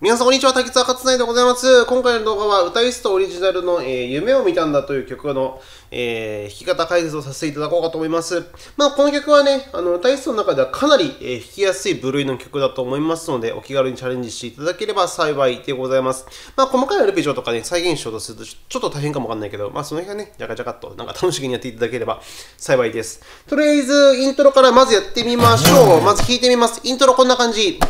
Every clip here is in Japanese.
皆さん、こんにちは。滝沢勝内でございます。今回の動画は、歌いストオリジナルの、えー夢を見たんだという曲の、えー弾き方解説をさせていただこうかと思います。まあ、この曲はね、あの歌いストの中ではかなり、えー弾きやすい部類の曲だと思いますので、お気軽にチャレンジしていただければ幸いでございます。まあ、細かいアルペジオとかね、再現しようとすると、ちょっと大変かもわかんないけど、まあ、その辺はね、じゃかじゃかっと、なんか楽しげにやっていただければ幸いです。とりあえず、イントロからまずやってみましょう。まず弾いてみます。イントロこんな感じ。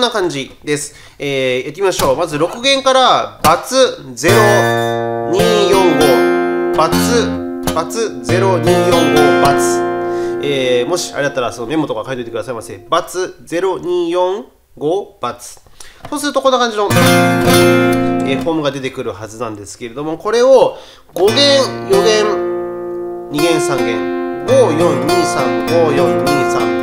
んな感じです。えー、やってみましょう。まず6弦から、バツ0245、バツ、バツ0245、バツ。えー、もしあれだったらそのメモとか書いておいてくださいませ。バツ0245、バツ。そうするとこんな感じの、えー、フォームが出てくるはずなんですけれども、これを5弦、4弦、2弦、3弦、5、4、2、3、5、4、2、3。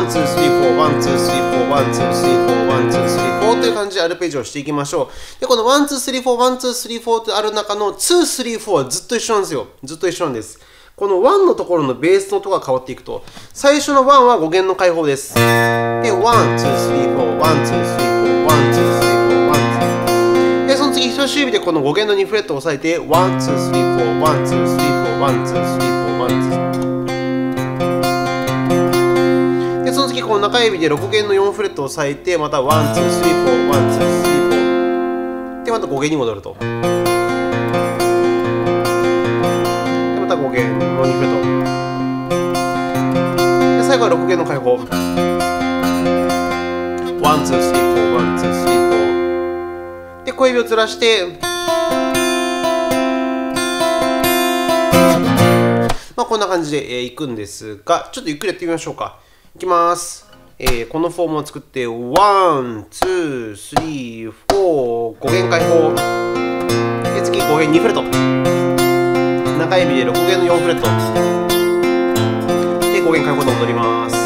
one two three four one two three four one two three one two three という感じでアルペジオをしていきましょう。でこの one two three four one two three ってある中の two three はずっと一緒なんですよ。ずっと一緒なんです。この1のところのベースの音が変わっていくと最初の1は5弦の開放です。で1 2 3 4 1 2 3 4 1 2 3 4 1 2 3 4 1 2 3 4でその次人差し指でこの5弦の2フレットを押さえて1 2 3 4 1 2 3 4 1 2 3 4 1 2 3 4 1 2 3 4次、この中指で6弦の4フレットを押さえて、また、 one, two, three, four, one, two, three, four。で、また5弦に戻ると。で、また5弦の2フレット。で、最後は6弦の開放。 one, two, three, four, one, two, three, four。で、小指をずらして、まあ、こんな感じで、いくんですが、ちょっとゆっくりやってみましょうか。きます。えー、このフォームを作って、 one, two, three, four、5弦開放。で、次5弦2フレット。中指で6弦の4フレット。で、5弦開放で戻ります。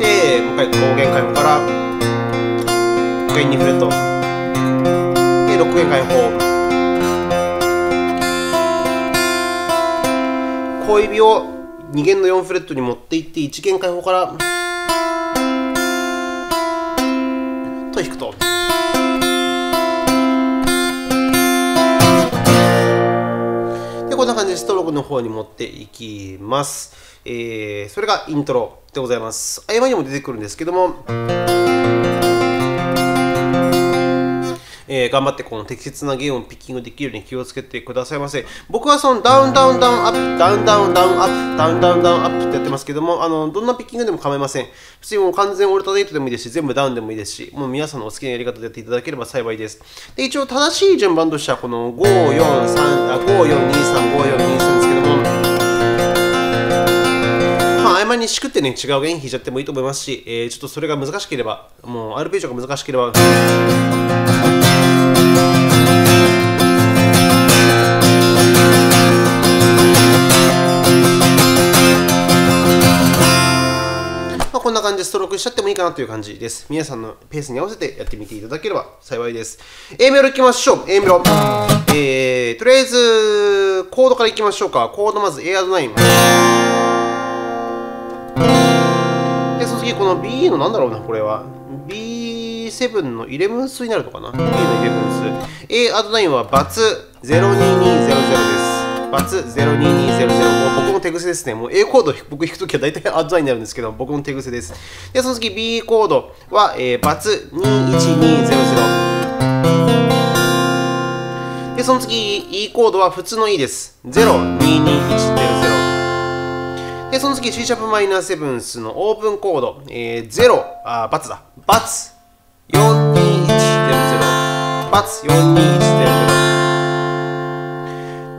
で、もう一回5弦開放から、5弦2フレット。で、6弦開放。小指を2弦の4フレットに持っていって1弦開放からと弾くと。でこんな感じでストロークの方に持っていきます、えー、それがイントロでございます。合間にも出てくるんですけどもえー、頑張ってこの適切な弦をピッキングできるように気をつけてくださいませ。僕はそのダウンダウンダウンアップ、ダウンダウンダウンアップ、ダウンダウンダウンアップってやってますけども、あのどんなピッキングでも構いません。普通にもう完全オルタネートでもいいですし、全部ダウンでもいいですし、もう皆さんのお好きなやり方でやっていただければ幸いです。で、一応正しい順番としてはこの5、4、3、あ、5、4、2、3、5、4、2、3ですけども、まあ、合間にしくってね、違う弦弾いちゃってもいいと思いますし、えー、ちょっとそれが難しければ、もうアルペジオが難しければ、ストロークしちゃってもいいかなという感じです。皆さんのペースに合わせてやってみていただければ幸いです。A メロいきましょう。A メロ。えー、とりあえず、コードからいきましょうか。コードまず A アド9。で、その次、この B のなんだろうな、これは。B7 のイレブンスになるのかな ?B のイレブンス。A アド9はバツ02200です。バツ02200。もう僕の手癖ですね。もう A コード僕弾くときは大体アド9になるんですけど、僕の手癖です。で、その次 B コードは、えー、バツ21200。で、その次 E コードは普通の E です。022100。で、その次 C シャープマイナーセブンスのオープンコード、えー、0、あ、バツだ。バツ42100。バツ42100。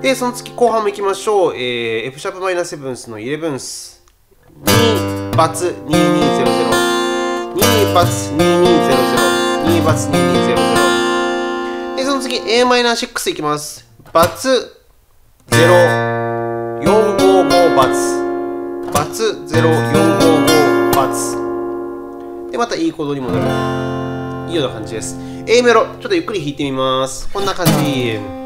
で、その次後半もいきましょう。えー、F シャープマイナーセブンスのイレブンス。2バツ2200。2バツ2200。2バツ2200。で、その次 a マイナー6いきます。バツ0455バツ。バツ0455バツ。でまた E コードに戻る。いいような感じです。A メロ、ちょっとゆっくり弾いてみます。こんな感じ。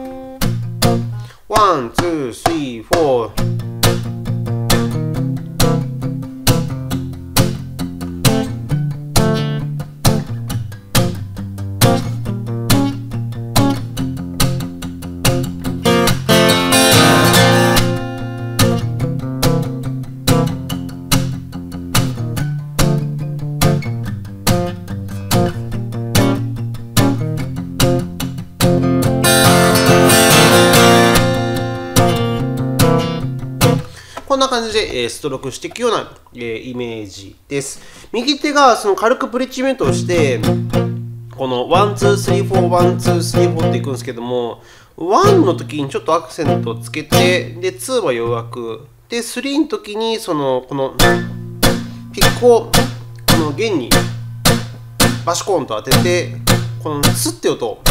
ワン、ツー、えストロークしていくような、えイメージです。右手がその軽くプリッチメントをして、この1、2、3、4、1、2、3、4っていくんですけども、1の時にちょっとアクセントをつけて、で、2は弱く、で、3の時にその、このピックをこの弦にバシコーンと当てて、このスッて音を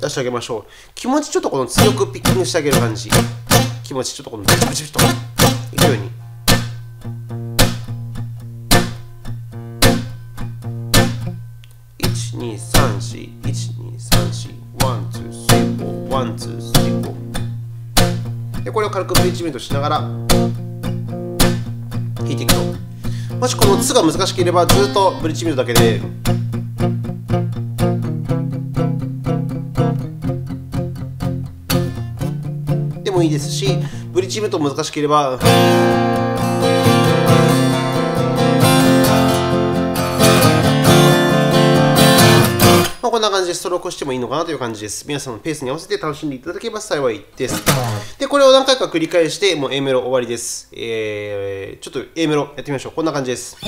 出してあげましょう。気持ちちょっとこの強くピッキングしてあげる感じ。気持ちちょっとこのブチブチといくように。1、2、3、4、1、2、3、4、 one, two, three, four, one, two, three, four。で、これを軽くブリッジミュートしながら弾いていくと。もしこの「つ」が難しければずっとブリッジミュートだけででもいいですしブリッジメント難しければまあ、こんな感じでストロークしてもいいのかなという感じです。皆さんのペースに合わせて楽しんでいただければ幸いです。で、これを何回か繰り返して、もう A メロ終わりです。えー、ちょっと A メロやってみましょう。こんな感じです。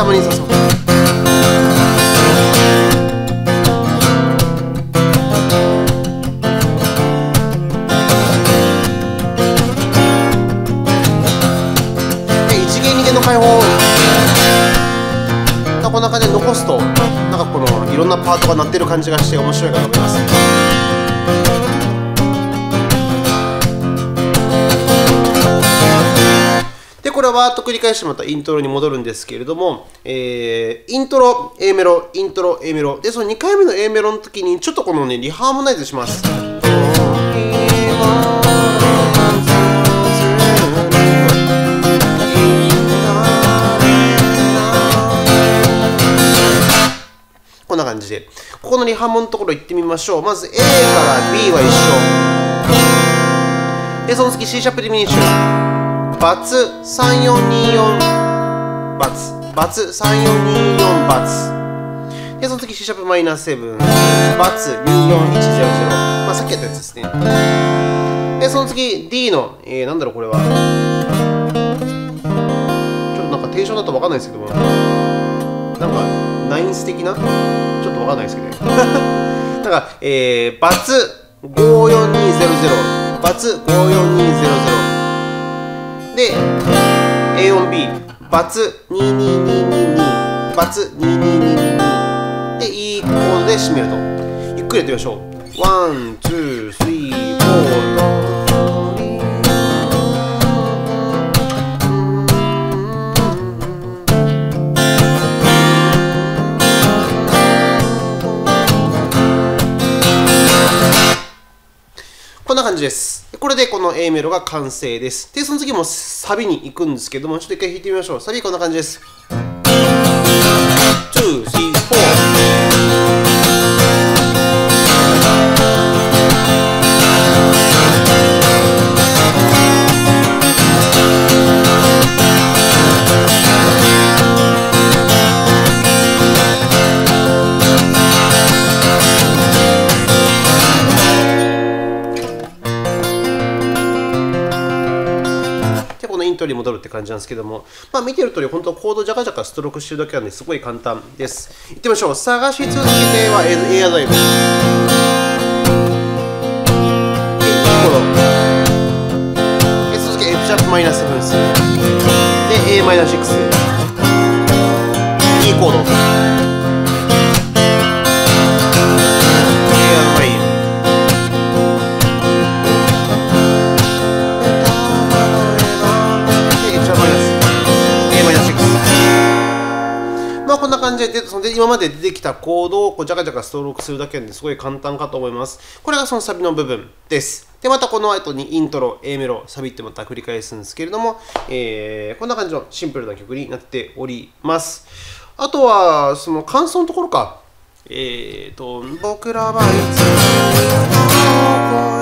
たまに誘う。で一元二元の解放こんな感じで残すとなんかこのいろんなパートが鳴ってる感じがして面白いかなこれはわーっと繰り返してまたイントロに戻るんですけれども、えーイントロ A メロイントロ A メロ。でその2回目の A メロの時にちょっとこのねリハーモナイズします。こんな感じでここのリハーモンのところ行ってみましょう。まず A から B は一緒。でその次 C シャープディミニッシュ。バツ3424バツバツ3424バツでその次 C シャープマイナス7バツ24100まあさっきやったやつですね。でその次 D の、えー、なんだろうこれは。ちょっとなんか名称だと分かんないですけども。なんかナインス的な？ちょっとわかんないですけど なんか、えー、バツ54200バツ54200で A 音 B バツ22222バツ22222で E コードで締めると。ゆっくりやってみましょう。ワン、ツー、スリー、じです。これでこの A メロが完成です。で、その次もサビに行くんですけども、ちょっと一回弾いてみましょう。サビこんな感じです。2、3、4。感じなんですけども、まあ、見てる通り本当コードジャカジャカストロークしてるだけなんですごい簡単です。いってみましょう。探し続けては A, アドライブ。で E コードで続け F シャープマイナス分数。で A マイナス。6 E コード。で、今まで出てきたコードをこうジャカジャカストロークするだけなんですごい簡単かと思います。これがそのサビの部分です。で、またこの後にイントロ、A メロ、サビってまた繰り返すんですけれども、えーこんな感じのシンプルな曲になっております。あとは、その感想のところか。えーと、僕らはいつみ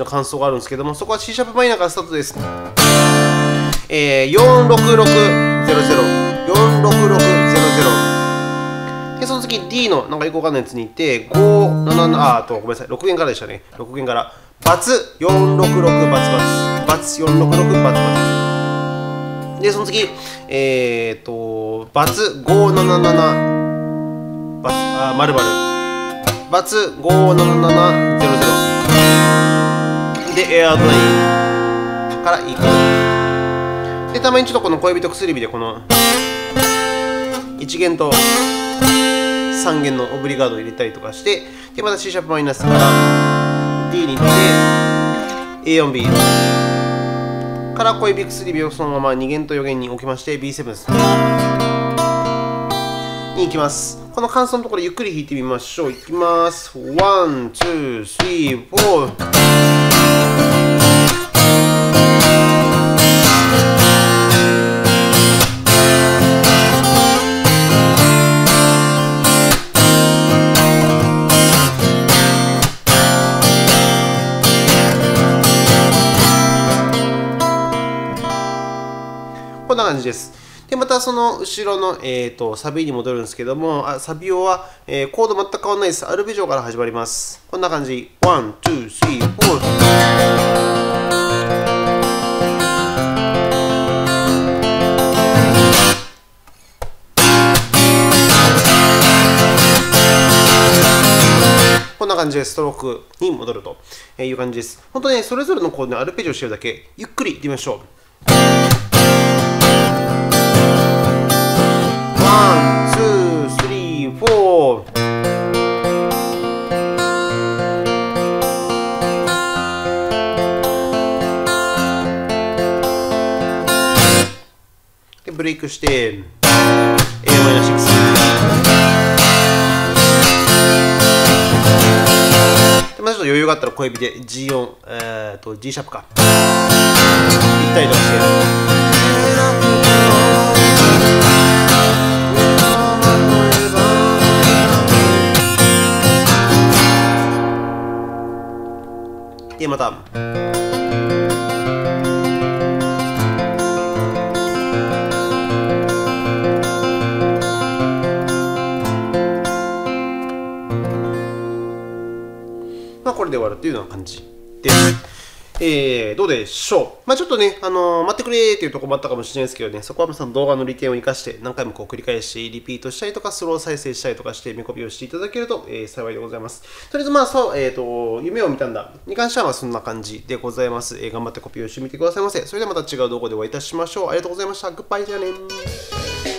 の感想があるんですけども、そこは C シャープマイナーからスタートです。えー、46600、46600。で、その次 D のなんかよくわかんないやつに行って、577、あ、あとごめんなさい、6弦からでしたね。6弦から。バツ466バツバツ。バツ466バツバツ。で、その次、えーと、バツ577バツ、あ、まるまる。バツ57700。で、エアドライからいく。で、たまにちょっとこの恋人薬指でこの1弦と3弦のオブリガードを入れたりとかして、で、また C シャープマイナスから D に行って A4B から小指薬指をそのまま2弦と4弦に置きまして B7。に行きます。この感想のところゆっくり弾いてみましょう。いきます。ワン、ツー、スリー、フォー。こんな感じです。で、またその後ろの、えー、とサビに戻るんですけども、あサビは、えーコード全く変わらないです。アルペジオから始まります。こんな感じ。 one, two, three, four。こんな感じでストロークに戻るという感じです。本当ね、それぞれのコードにアルペジオしてるだけ、ゆっくりいってみましょう。 one, two, three, four。で、ブレイクして、A マイナー6。で、またちょっと余裕があったら小指で G 音、えー、と G シャープか。行ったりとかして。で、また。まあ、これで終わるというような感じです。えー、どうでしょうまあちょっとね、あのー待ってくれっていうとこもあったかもしれないですけどね、そこはその動画の利点を生かして何回もこう繰り返しリピートしたりとか、スロー再生したりとかして、見込みをしていただけると、えー幸いでございます。とりあえずまあそう、えっ、と、夢を見たんだに関してはそんな感じでございます。えー頑張ってコピーをしてみてくださいませ。それではまた違う動画でお会いいたしましょう。ありがとうございました。グッバイじゃあね